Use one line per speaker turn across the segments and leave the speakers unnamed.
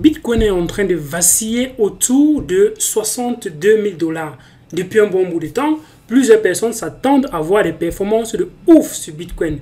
Bitcoin est en train de vaciller autour de 62 000 dollars. Depuis un bon bout de temps, plusieurs personnes s'attendent à voir des performances de ouf sur Bitcoin.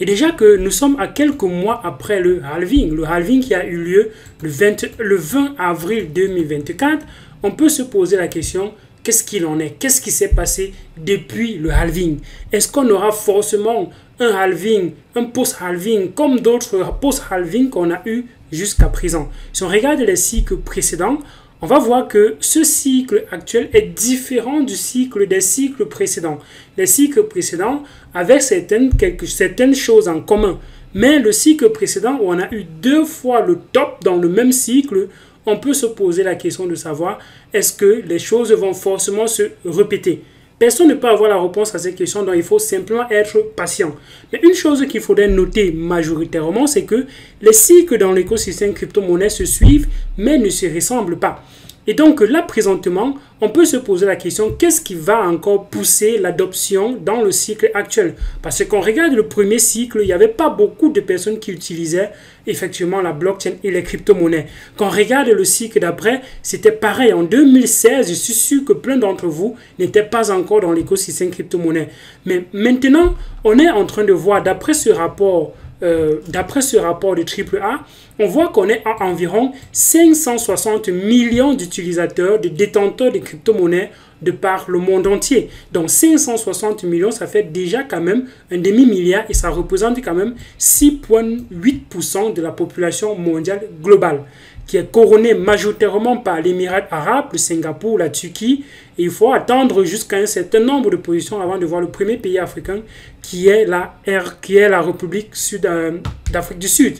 Et déjà que nous sommes à quelques mois après le halving, le halving qui a eu lieu le 20, le 20 avril 2024, on peut se poser la question, qu'est-ce qu'il en est? Qu'est-ce qui s'est passé depuis le halving? Est-ce qu'on aura forcément un halving, un post-halving, comme d'autres post-halving qu'on a eu jusqu'à présent Si on regarde les cycles précédents, on va voir que ce cycle actuel est différent du cycle des cycles précédents. Les cycles précédents avaient certaines, choses en commun. Mais le cycle précédent, où on a eu deux fois le top dans le même cycle, on peut se poser la question de savoir est-ce que les choses vont forcément se répéter? Personne ne peut avoir la réponse à cette question, donc il faut simplement être patient. Mais une chose qu'il faudrait noter majoritairement, c'est que les cycles dans l'écosystème crypto-monnaie se suivent, mais ne se ressemblent pas. Et donc là, présentement, on peut se poser la question, qu'est-ce qui va encore pousser l'adoption dans le cycle actuel? Parce qu'on regarde le premier cycle, il n'y avait pas beaucoup de personnes qui utilisaient effectivement la blockchain et les crypto-monnaies. Quand on regarde le cycle d'après, c'était pareil. En 2016, je suis sûr que plein d'entre vous n'étaient pas encore dans l'écosystème crypto-monnaie. Mais maintenant, on est en train de voir, d'après ce rapport, euh, d'après ce rapport de AAA, on voit qu'on est à environ 560 millions d'utilisateurs, de détenteurs de crypto-monnaies de par le monde entier. Donc 560 millions, ça fait déjà quand même un demi-milliard et ça représente quand même 6,8% de la population mondiale globale qui est couronné majoritairement par l'Émirat arabe, le Singapour, la Turquie. Et il faut attendre jusqu'à un certain nombre de positions avant de voir le premier pays africain qui est la, qui est la République euh, d'Afrique du Sud.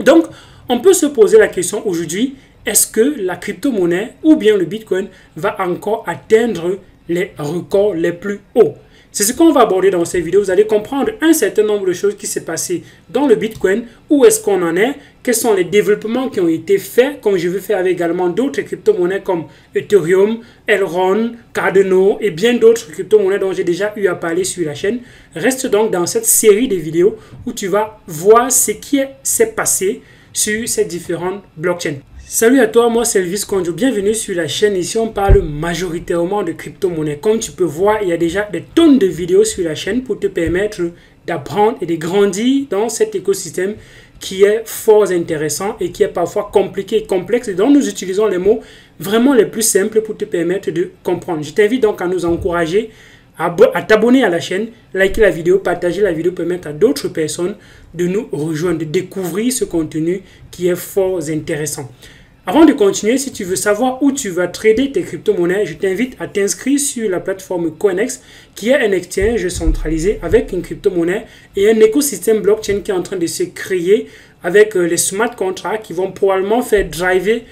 Donc, on peut se poser la question aujourd'hui, est-ce que la crypto-monnaie ou bien le Bitcoin va encore atteindre les records les plus hauts? C'est ce qu'on va aborder dans cette vidéo. Vous allez comprendre un certain nombre de choses qui s'est passé dans le Bitcoin, où est-ce qu'on en est, quels sont les développements qui ont été faits, comme je veux faire avec également d'autres crypto-monnaies comme Ethereum, Elrond, Cardano et bien d'autres crypto-monnaies dont j'ai déjà eu à parler sur la chaîne. Reste donc dans cette série de vidéos où tu vas voir ce qui s'est passé sur ces différentes blockchains. Salut à toi, moi c'est Elvis Conjo. Bienvenue sur la chaîne. Ici, on parle majoritairement de crypto-monnaies. Comme tu peux voir, il y a déjà des tonnes de vidéos sur la chaîne pour te permettre d'apprendre et de grandir dans cet écosystème qui est fort intéressant et qui est parfois compliqué et complexe et dont nous utilisons les mots vraiment les plus simples pour te permettre de comprendre. Je t'invite donc à nous encourager à t'abonner à la chaîne, liker la vidéo, partager la vidéo, permettre à d'autres personnes de nous rejoindre, de découvrir ce contenu qui est fort intéressant. Avant de continuer, si tu veux savoir où tu vas trader tes crypto-monnaies, je t'invite à t'inscrire sur la plateforme Coinex, qui est un exchange centralisé avec une crypto-monnaie et un écosystème blockchain qui est en train de se créer avec euh, les smart contracts qui vont probablement faire driver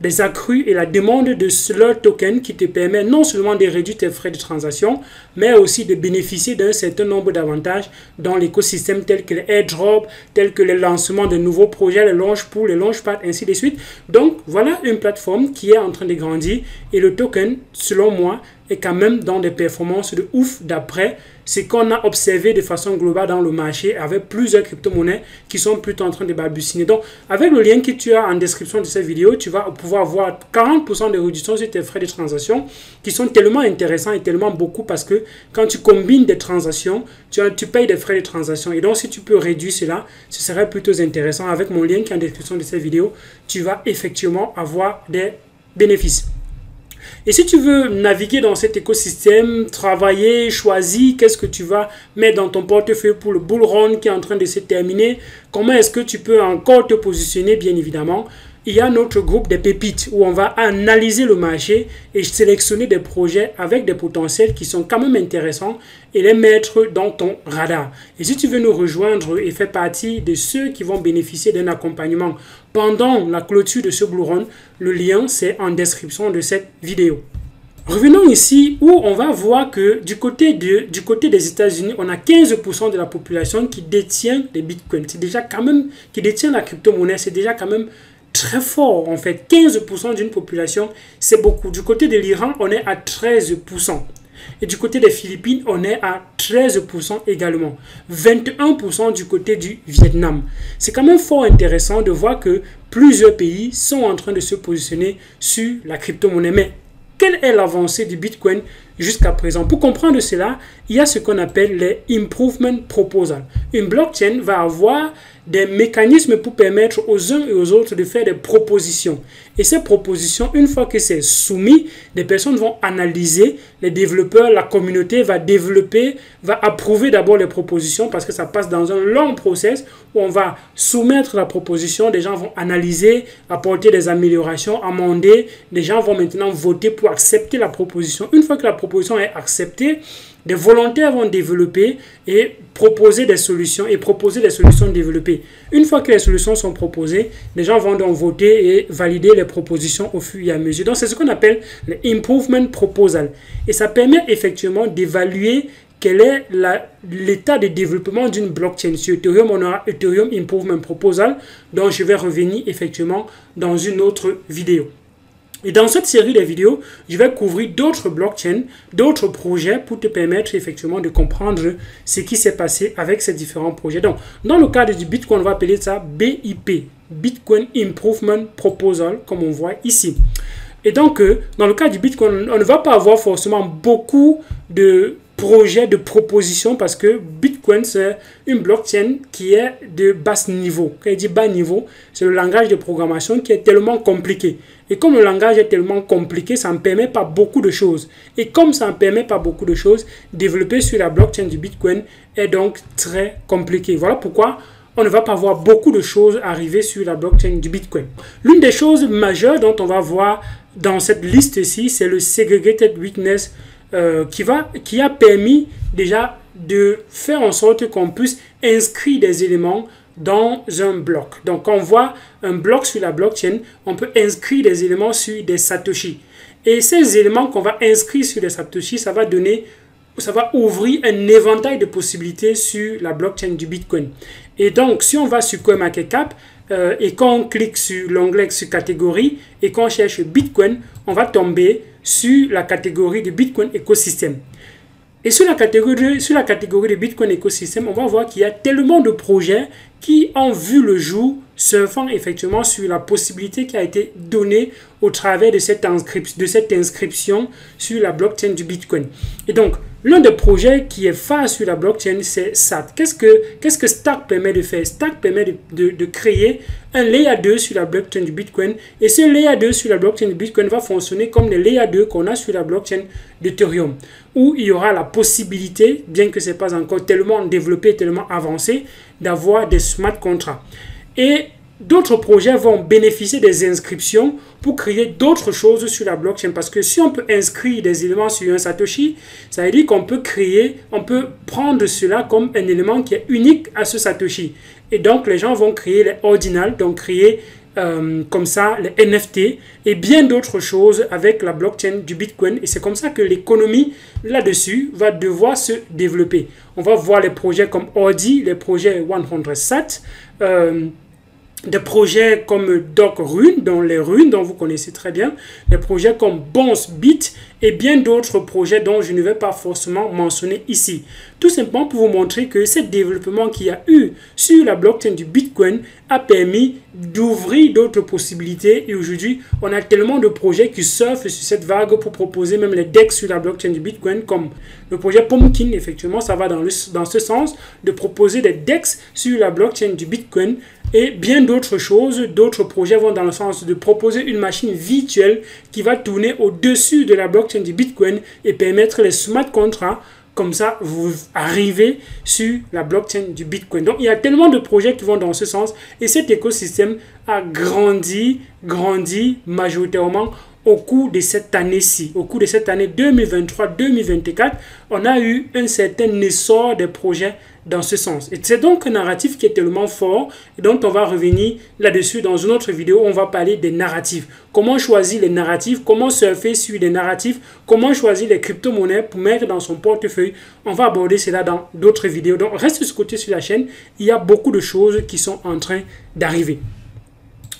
des accrues et la demande de leur token qui te permet non seulement de réduire tes frais de transaction, mais aussi de bénéficier d'un certain nombre d'avantages dans l'écosystème tel que les airdrops, tel que le lancement de nouveaux projets, les launchpools, les launchpads, ainsi de suite. Donc voilà une plateforme qui est en train de grandir et le token, selon moi, est quand même dans des performances de ouf d'après ce qu'on a observé de façon globale dans le marché avec plusieurs crypto-monnaies qui sont plutôt en train de balbutier. Donc, avec le lien que tu as en description de cette vidéo, tu vas pouvoir voir 40% de réduction sur tes frais de transaction qui sont tellement intéressants et tellement beaucoup parce que quand tu combines des transactions, tu payes des frais de transaction. Et donc, si tu peux réduire cela, ce serait plutôt intéressant. Avec mon lien qui est en description de cette vidéo, tu vas effectivement avoir des bénéfices. Et si tu veux naviguer dans cet écosystème, travailler, choisir qu'est-ce que tu vas mettre dans ton portefeuille pour le bull run qui est en train de se terminer, comment est-ce que tu peux encore te positionner, bien évidemment, il y a notre groupe des pépites où on va analyser le marché et sélectionner des projets avec des potentiels qui sont quand même intéressants et les mettre dans ton radar. Et si tu veux nous rejoindre et faire partie de ceux qui vont bénéficier d'un accompagnement pendant la clôture de ce Blue Run, le lien c'est en description de cette vidéo. Revenons ici où on va voir que du côté, de, du côté des États-Unis, on a 15% de la population qui détient les bitcoins. C'est déjà quand même, qui détient la crypto-monnaie, c'est déjà quand même très fort en fait. 15% d'une population, c'est beaucoup. Du côté de l'Iran, on est à 13%. Et du côté des Philippines, on est à 13% également. 21% du côté du Vietnam. C'est quand même fort intéressant de voir que plusieurs pays sont en train de se positionner sur la crypto-monnaie. Mais quelle est l'avancée du Bitcoin jusqu'à présent? Pour comprendre cela, il y a ce qu'on appelle les Improvement Proposals. Une blockchain va avoir des mécanismes pour permettre aux uns et aux autres de faire des propositions. Et ces propositions, une fois que c'est soumis, des personnes vont analyser, les développeurs, la communauté va développer, va approuver d'abord les propositions parce que ça passe dans un long process où on va soumettre la proposition, des gens vont analyser, apporter des améliorations, amender, des gens vont maintenant voter pour accepter la proposition. Une fois que la proposition est acceptée, des volontaires vont développer et proposer des solutions et proposer des solutions développées. Une fois que les solutions sont proposées, les gens vont donc voter et valider les propositions au fur et à mesure. Donc c'est ce qu'on appelle l'improvement proposal. Et ça permet effectivement d'évaluer quel est l'état de développement d'une blockchain. Sur Ethereum, on aura Ethereum Improvement Proposal, dont je vais revenir effectivement dans une autre vidéo. Et dans cette série de vidéos, je vais couvrir d'autres blockchains, d'autres projets pour te permettre effectivement de comprendre ce qui s'est passé avec ces différents projets. Donc, dans le cadre du Bitcoin, on va appeler ça BIP, Bitcoin Improvement Proposal, comme on voit ici. Et donc, euh, dans le cas du Bitcoin, on ne va pas avoir forcément beaucoup de projet de proposition parce que Bitcoin, c'est une blockchain qui est de bas niveau. Quand je dis bas niveau, c'est le langage de programmation qui est tellement compliqué. Et comme le langage est tellement compliqué, ça ne permet pas beaucoup de choses. Et comme ça ne permet pas beaucoup de choses, développer sur la blockchain du Bitcoin est donc très compliqué. Voilà pourquoi on ne va pas voir beaucoup de choses arriver sur la blockchain du Bitcoin. L'une des choses majeures dont on va voir dans cette liste-ci, c'est le Segregated Witness euh, qui, a permis déjà de faire en sorte qu'on puisse inscrire des éléments dans un bloc. Donc, on voit un bloc sur la blockchain, on peut inscrire des éléments sur des satoshi. Et ces éléments qu'on va inscrire sur des satoshi, ça va donner, ça va ouvrir un éventail de possibilités sur la blockchain du Bitcoin. Et donc, si on va sur CoinMarketCap euh, et quand on clique sur l'onglet sur catégorie et qu'on cherche Bitcoin, on va tomber sur la catégorie de Bitcoin écosystème. Et sur la catégorie de, sur la catégorie de Bitcoin écosystème, on va voir qu'il y a tellement de projets qui ont vu le jour surfant effectivement sur la possibilité qui a été donnée au travers de cette, de cette inscription sur la blockchain du Bitcoin. Et donc, l'un des projets qui est phare sur la blockchain, c'est SAT. Qu'est-ce que, qu'est-ce que Stack permet de faire? Stack permet de, créer un layer 2 sur la blockchain du Bitcoin. Et ce layer 2 sur la blockchain du Bitcoin va fonctionner comme les layer 2 qu'on a sur la blockchain d'Ethereum, où il y aura la possibilité, bien que ce n'est pas encore tellement développé, tellement avancé, d'avoir des smart contracts. Et d'autres projets vont bénéficier des inscriptions pour créer d'autres choses sur la blockchain. Parce que si on peut inscrire des éléments sur un Satoshi, ça veut dire qu'on peut créer, on peut prendre cela comme un élément qui est unique à ce Satoshi. Et donc, les gens vont créer les ordinals, donc créer euh, comme ça les NFT et bien d'autres choses avec la blockchain du Bitcoin. Et c'est comme ça que l'économie là-dessus va devoir se développer. On va voir les projets comme Audi, les projets 107. Euh, des projets comme Doc Rune, dans les runes dont vous connaissez très bien, des projets comme Bit et bien d'autres projets dont je ne vais pas forcément mentionner ici. Tout simplement pour vous montrer que ce développement qu'il y a eu sur la blockchain du Bitcoin a permis d'ouvrir d'autres possibilités. Et aujourd'hui on a tellement de projets qui surfent sur cette vague pour proposer même les decks sur la blockchain du Bitcoin comme le projet Pumpkin. Effectivement ça va dans, le, dans ce sens de proposer des DEX sur la blockchain du Bitcoin et bien d'autres choses, d'autres projets vont dans le sens de proposer une machine virtuelle qui va tourner au-dessus de la blockchain du Bitcoin et permettre les smart contracts. Comme ça, vous arrivez sur la blockchain du Bitcoin. Donc, il y a tellement de projets qui vont dans ce sens. Et cet écosystème a grandi, grandi majoritairement au cours de cette année-ci, au cours de cette année 2023-2024, on a eu un certain essor des projets dans ce sens. Et c'est donc un narratif qui est tellement fort dont on va revenir là-dessus dans une autre vidéo. On va parler des narratifs. Comment choisir les narratifs, comment surfer sur les narratifs, comment choisir les crypto-monnaies pour mettre dans son portefeuille? On va aborder cela dans d'autres vidéos. Donc reste ce côté sur la chaîne. Il y a beaucoup de choses qui sont en train d'arriver.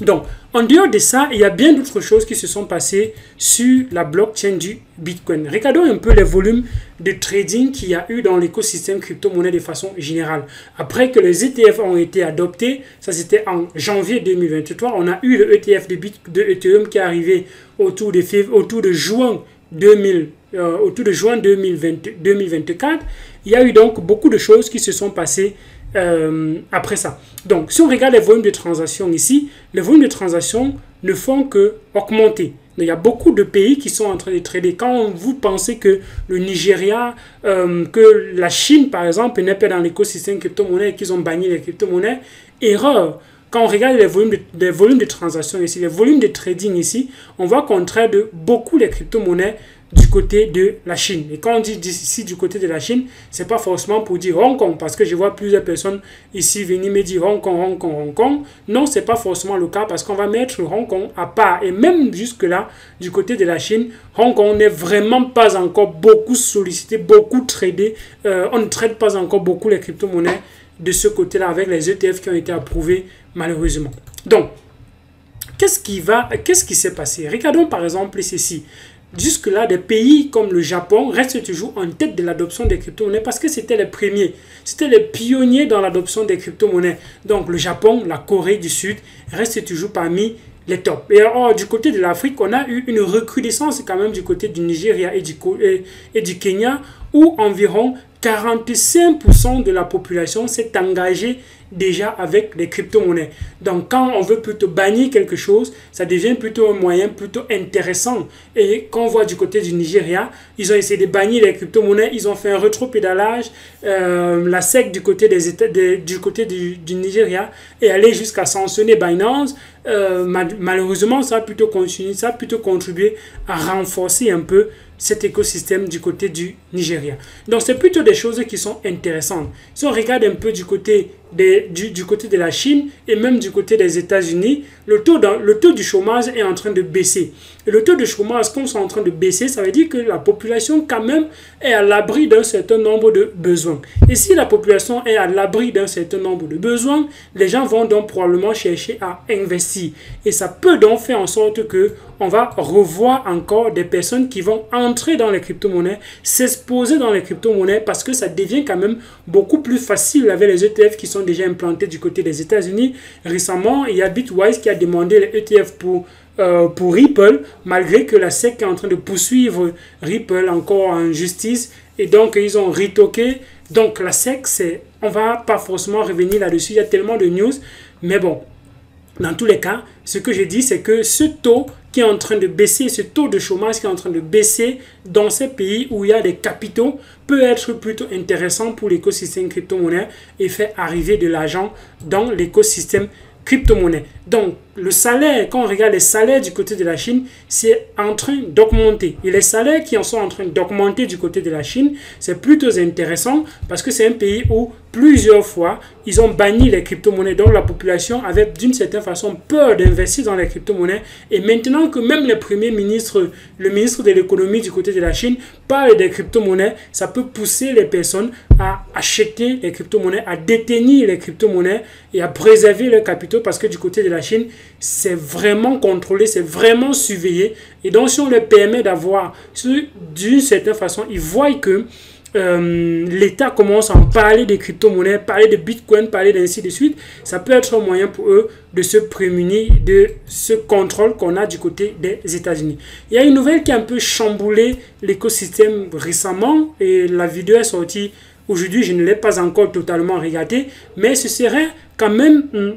Donc, en dehors de ça, il y a bien d'autres choses qui se sont passées sur la blockchain du Bitcoin. Regardons un peu les volumes de trading qu'il y a eu dans l'écosystème crypto-monnaie de façon générale. Après que les ETF ont été adoptés, ça c'était en janvier 2023, on a eu le ETF de, Bit de Ethereum qui est arrivé autour de, juin 2000, euh, autour de juin 2020, 2024. Il y a eu donc beaucoup de choses qui se sont passées euh, après ça. Donc, si on regarde les volumes de transactions ici, les volumes de transactions ne font que augmenter. Il y a beaucoup de pays qui sont en train de trader. Quand vous pensez que le Nigeria, euh, que la Chine, par exemple, n'est pas dans l'écosystème crypto-monnaie et qu'ils ont banni les crypto-monnaies, erreur. Quand on regarde les volumes, de, les volumes de transactions ici, les volumes de trading ici, on voit qu'on trade beaucoup les crypto-monnaies du côté de la Chine. Et quand on dit ici du côté de la Chine, c'est pas forcément pour dire Hong Kong, parce que je vois plusieurs personnes ici venir me dire Hong Kong, Hong Kong, Hong Kong. Non, c'est pas forcément le cas parce qu'on va mettre Hong Kong à part. Et même jusque-là, du côté de la Chine, Hong Kong n'est vraiment pas encore beaucoup sollicité, beaucoup tradé. Euh, on ne traite pas encore beaucoup les crypto-monnaies de ce côté-là avec les ETF qui ont été approuvés malheureusement. Donc, qu'est-ce qui qu'est-ce qui s'est passé? Regardons par exemple ceci. Jusque-là, des pays comme le Japon restent toujours en tête de l'adoption des crypto-monnaies parce que c'était les premiers, c'était les pionniers dans l'adoption des crypto-monnaies. Donc le Japon, la Corée du Sud restent toujours parmi les tops. Et alors, du côté de l'Afrique, on a eu une recrudescence quand même du côté du Nigeria et du, et du Kenya où environ 45% de la population s'est engagée déjà avec les crypto-monnaies. Donc quand on veut plutôt bannir quelque chose, ça devient plutôt un moyen plutôt intéressant. Et quand on voit du côté du Nigeria, ils ont essayé de bannir les crypto-monnaies, ils ont fait un rétro-pédalage. Euh, la SEC du côté, des États, du, côté du, Nigeria est allée jusqu'à sanctionner Binance. Euh, malheureusement, ça a plutôt continué, ça a plutôt contribué à renforcer un peu cet écosystème du côté du Nigeria. Donc c'est plutôt des choses qui sont intéressantes. Si on regarde un peu du côté, des, du, côté de la Chine et même du côté des États-Unis, le taux, le taux du chômage est en train de baisser. Et le taux de chômage, comme c'est en train de baisser, ça veut dire que la population quand même est à l'abri d'un certain nombre de besoins. Et si la population est à l'abri d'un certain nombre de besoins, les gens vont donc probablement chercher à investir. Et ça peut donc faire en sorte que on va revoir encore des personnes qui vont entrer dans les crypto-monnaies, s'exposer dans les crypto-monnaies parce que ça devient quand même beaucoup plus facile avec les ETF qui sont déjà implantés du côté des États-Unis. Récemment, il y a Bitwise qui a demandé les ETF pour euh, pour Ripple, malgré que la SEC est en train de poursuivre Ripple encore en justice. Et donc, ils ont retoqué. Donc, la SEC, c'est, on va pas forcément revenir là-dessus. Il y a tellement de news. Mais bon, dans tous les cas, ce que je dis, c'est que ce taux qui est en train de baisser, ce taux de chômage qui est en train de baisser dans ces pays où il y a des capitaux peut être plutôt intéressant pour l'écosystème crypto-monnaie et faire arriver de l'argent dans l'écosystème crypto-monnaie. Donc, le salaire, quand on regarde les salaires du côté de la Chine, c'est en train d'augmenter. Et les salaires qui en sont en train d'augmenter du côté de la Chine, c'est plutôt intéressant parce que c'est un pays où plusieurs fois, ils ont banni les crypto-monnaies. Donc la population avait d'une certaine façon peur d'investir dans les crypto-monnaies. Et maintenant que même le premier ministre, le ministre de l'économie du côté de la Chine parle des crypto-monnaies, ça peut pousser les personnes à acheter les crypto-monnaies, à détenir les crypto-monnaies et à préserver leurs capitaux parce que du côté de la Chine, c'est vraiment contrôlé, c'est vraiment surveillé. Et donc, si on leur permet d'avoir, d'une certaine façon, ils voient que euh, l'État commence à en parler des crypto-monnaies, parler de Bitcoin, parler d'ainsi de suite, ça peut être un moyen pour eux de se prémunir de ce contrôle qu'on a du côté des États-Unis. Il y a une nouvelle qui a un peu chamboulé l'écosystème récemment et la vidéo est sortie aujourd'hui, je ne l'ai pas encore totalement regardée, mais ce serait quand même hmm,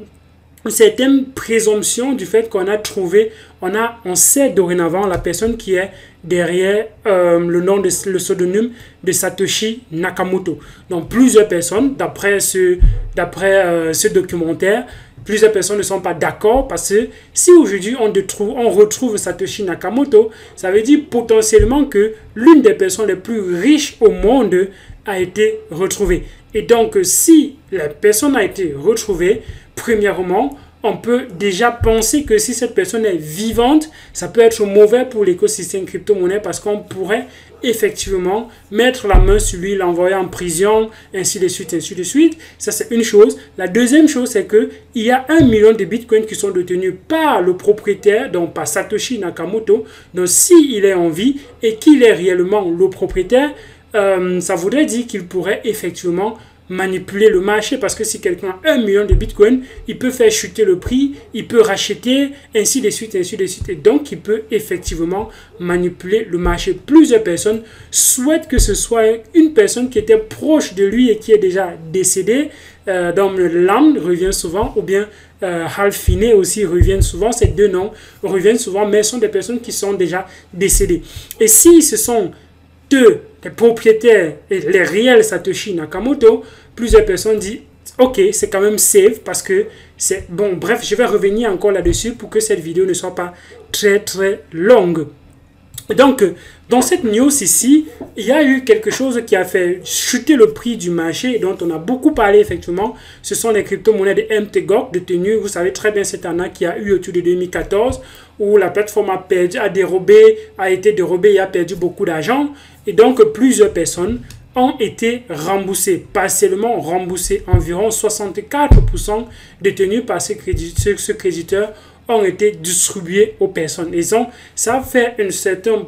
une certaine présomption du fait qu'on a trouvé, on, a, on sait dorénavant la personne qui est derrière euh, le nom de le pseudonyme de Satoshi Nakamoto. Donc plusieurs personnes, d'après ce, d'après euh, ce documentaire, plusieurs personnes ne sont pas d'accord parce que si aujourd'hui on, on retrouve Satoshi Nakamoto, ça veut dire potentiellement que l'une des personnes les plus riches au monde a été retrouvée. Et donc si la personne a été retrouvée, Premièrement, on peut déjà penser que si cette personne est vivante, ça peut être mauvais pour l'écosystème crypto-monnaie parce qu'on pourrait effectivement mettre la main sur lui, l'envoyer en prison, ainsi de suite, ainsi de suite. Ça, c'est une chose. La deuxième chose, c'est que il y a un million de bitcoins qui sont détenus par le propriétaire, donc par Satoshi Nakamoto. Donc, s'il est en vie et qu'il est réellement le propriétaire, euh, ça voudrait dire qu'il pourrait effectivement manipuler le marché parce que si quelqu'un a un million de bitcoins, il peut faire chuter le prix, il peut racheter, ainsi de suite, ainsi de suite. Et donc, il peut effectivement manipuler le marché. Plusieurs personnes souhaitent que ce soit une personne qui était proche de lui et qui est déjà décédée. Euh, dans le Land revient souvent, ou bien euh, Halfine aussi reviennent souvent. Ces deux noms reviennent souvent, mais sont des personnes qui sont déjà décédées. Et si ce sont deux les propriétaires et les réels Satoshi Nakamoto, plusieurs personnes disent ok, c'est quand même safe parce que c'est bon. Bref, je vais revenir encore là-dessus pour que cette vidéo ne soit pas très très longue. Donc, dans cette news ici, il y a eu quelque chose qui a fait chuter le prix du marché dont on a beaucoup parlé effectivement. Ce sont les crypto-monnaies de MTGOC détenues. Vous savez très bien cette année qui a eu autour de 2014 où la plateforme a perdu, a dérobé, a été dérobée et a perdu beaucoup d'argent. Et donc, plusieurs personnes ont été remboursées, partiellement remboursées. Environ 64% détenus par ce, créditeur ont été distribués aux personnes. Et donc, ça fait une certaine,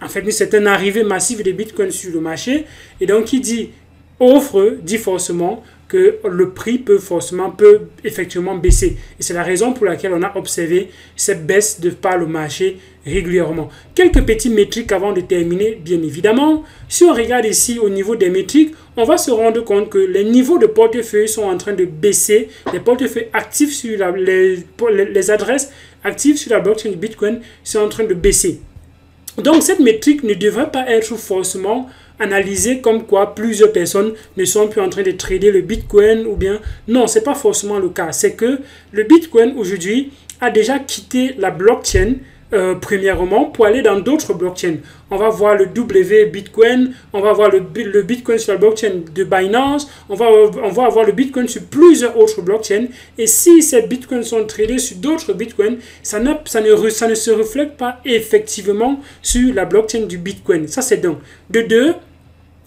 en fait, une certaine arrivée massive de Bitcoin sur le marché. Et donc, qui dit offre, dit forcément le prix peut forcément, peut effectivement baisser. Et c'est la raison pour laquelle on a observé cette baisse de par le marché régulièrement. Quelques petits métriques avant de terminer, bien évidemment. Si on regarde ici au niveau des métriques, on va se rendre compte que les niveaux de portefeuille sont en train de baisser. Les portefeuilles actifs sur la, les, les adresses actives sur la blockchain Bitcoin sont en train de baisser. Donc cette métrique ne devrait pas être forcément analyser comme quoi plusieurs personnes ne sont plus en train de trader le Bitcoin ou bien non, c'est pas forcément le cas. C'est que le Bitcoin aujourd'hui a déjà quitté la blockchain euh, premièrement pour aller dans d'autres blockchains. On va voir le W Bitcoin, on va voir le, le, Bitcoin sur la blockchain de Binance, on va, on va avoir le Bitcoin sur plusieurs autres blockchains. Et si ces Bitcoins sont tradés sur d'autres Bitcoins, ça, ça, ne, ça ne se reflète pas effectivement sur la blockchain du Bitcoin. Ça, c'est donc. De deux,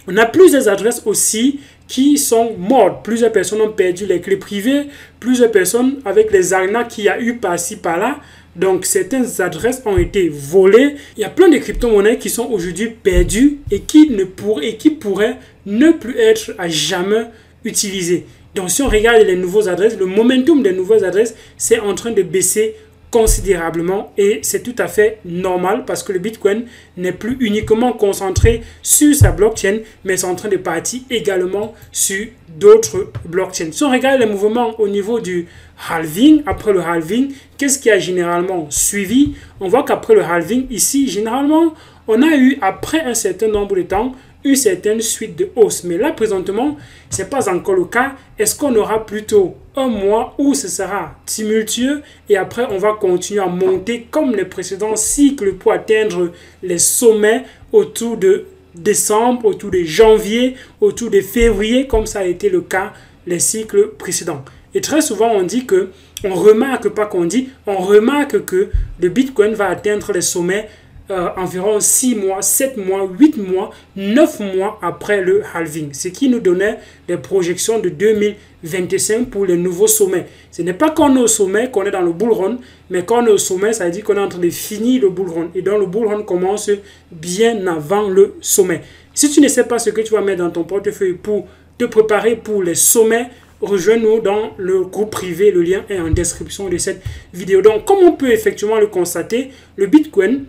on a plusieurs adresses aussi qui sont mortes. Plusieurs personnes ont perdu les clés privées. Plusieurs personnes avec les arnaques qu'il y a eu par-ci par-là. Donc certaines adresses ont été volées. Il y a plein de crypto-monnaies qui sont aujourd'hui perdues et qui, ne et qui pourraient ne plus être à jamais utilisées. Donc si on regarde les nouvelles adresses, le momentum des nouvelles adresses, c'est en train de baisser considérablement et c'est tout à fait normal parce que le Bitcoin n'est plus uniquement concentré sur sa blockchain mais c'est en train de partir également sur d'autres blockchains. Si on regarde les mouvements au niveau du halving, après le halving, qu'est-ce qui a généralement suivi? On voit qu'après le halving, ici, généralement, on a eu, après un certain nombre de temps, une certaine suite de hausse. Mais là, présentement, ce n'est pas encore le cas. Est-ce qu'on aura plutôt un mois où ce sera tumultueux et après on va continuer à monter comme les précédents cycles pour atteindre les sommets autour de décembre, autour de janvier, autour de février, comme ça a été le cas les cycles précédents? Et très souvent, on dit que, on remarque pas qu'on dit, on remarque que le Bitcoin va atteindre les sommets euh, environ 6 mois, 7 mois, 8 mois, 9 mois après le halving, ce qui nous donnait les projections de 2025 pour les nouveaux sommets. Ce n'est pas quand on est au sommet qu'on est dans le bull run, mais quand on est au sommet, ça veut dire qu'on est en train de finir le bull run. Et donc le bull run commence bien avant le sommet. Si tu ne sais pas ce que tu vas mettre dans ton portefeuille pour te préparer pour les sommets, rejoins-nous dans le groupe privé. Le lien est en description de cette vidéo. Donc, comme on peut effectivement le constater, le Bitcoin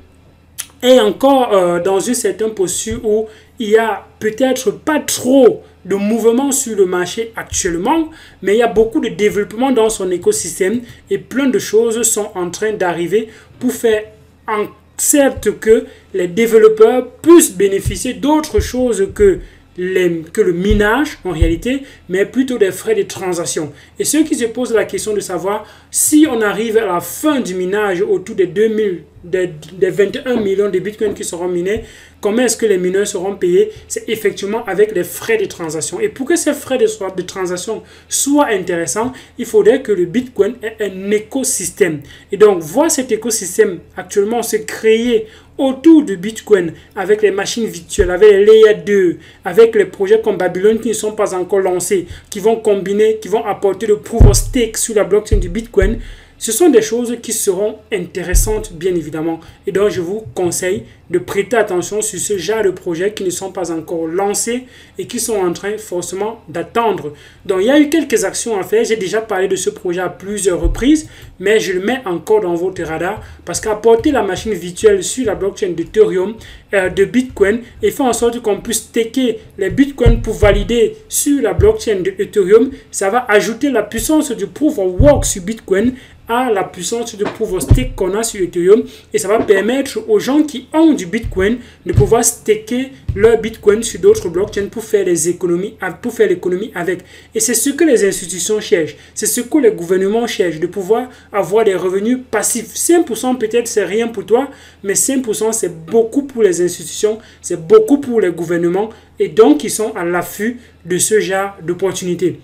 est encore euh, dans une certaine posture où il y a peut-être pas trop de mouvement sur le marché actuellement, mais il y a beaucoup de développement dans son écosystème et plein de choses sont en train d'arriver pour faire en sorte que les développeurs puissent bénéficier d'autres choses que que le minage en réalité, mais plutôt des frais de transaction. Et ceux qui se posent la question de savoir si on arrive à la fin du minage autour des 2000, des, 21 millions de bitcoins qui seront minés, comment est-ce que les mineurs seront payés? C'est effectivement avec les frais de transaction. Et pour que ces frais de, de transaction soient intéressants, il faudrait que le bitcoin ait un écosystème. Et donc, voir cet écosystème actuellement se créer autour de Bitcoin, avec les machines virtuelles, avec les Layer 2, avec les projets comme Babylon qui ne sont pas encore lancés, qui vont combiner, qui vont apporter le proof of stake sur la blockchain du Bitcoin, ce sont des choses qui seront intéressantes, bien évidemment. Et donc, je vous conseille de prêter attention sur ce genre de projets qui ne sont pas encore lancés et qui sont en train forcément d'attendre. Donc, il y a eu quelques actions à faire. J'ai déjà parlé de ce projet à plusieurs reprises, mais je le mets encore dans votre radar parce qu'apporter la machine virtuelle sur la blockchain d'Ethereum, euh, de Bitcoin, et faire en sorte qu'on puisse staker les Bitcoins pour valider sur la blockchain de Ethereum, ça va ajouter la puissance du proof of work sur Bitcoin à la puissance de proof of stake qu'on a sur Ethereum et ça va permettre aux gens qui ont du Bitcoin de pouvoir staker leur Bitcoin sur d'autres blockchains pour faire les économies, pour faire l'économie avec. Et c'est ce que les institutions cherchent, c'est ce que les gouvernements cherchent, de pouvoir avoir des revenus passifs. 5% peut-être c'est rien pour toi, mais 5% c'est beaucoup pour les institutions, c'est beaucoup pour les gouvernements et donc ils sont à l'affût de ce genre d'opportunités.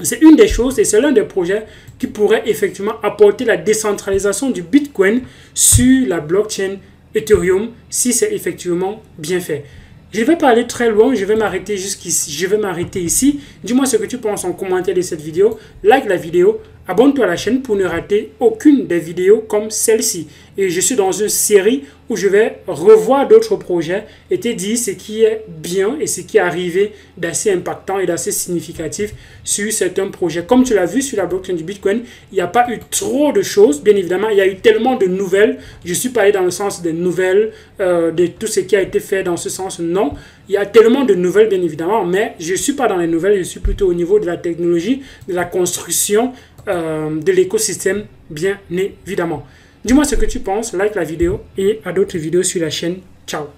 C'est une des choses et c'est l'un des projets qui pourrait effectivement apporter la décentralisation du Bitcoin sur la blockchain Ethereum si c'est effectivement bien fait. Je vais pas aller très loin, je vais m'arrêter jusqu'ici. Je vais m'arrêter ici. Dis-moi ce que tu penses en commentaire de cette vidéo. Like la vidéo, abonne-toi à la chaîne pour ne rater aucune des vidéos comme celle-ci. Et je suis dans une série où je vais revoir d'autres projets et te dire ce qui est bien et ce qui est arrivé d'assez impactant et d'assez significatif sur certains projets. Comme tu l'as vu sur la blockchain du Bitcoin, il n'y a pas eu trop de choses, bien évidemment. Il y a eu tellement de nouvelles. Je suis pas allé dans le sens des nouvelles, euh, de tout ce qui a été fait dans ce sens. Non, il y a tellement de nouvelles, bien évidemment, mais je ne suis pas dans les nouvelles, je suis plutôt au niveau de la technologie, de la construction, euh, de l'écosystème, bien évidemment. Dis-moi ce que tu penses, like la vidéo et à d'autres vidéos sur la chaîne. Ciao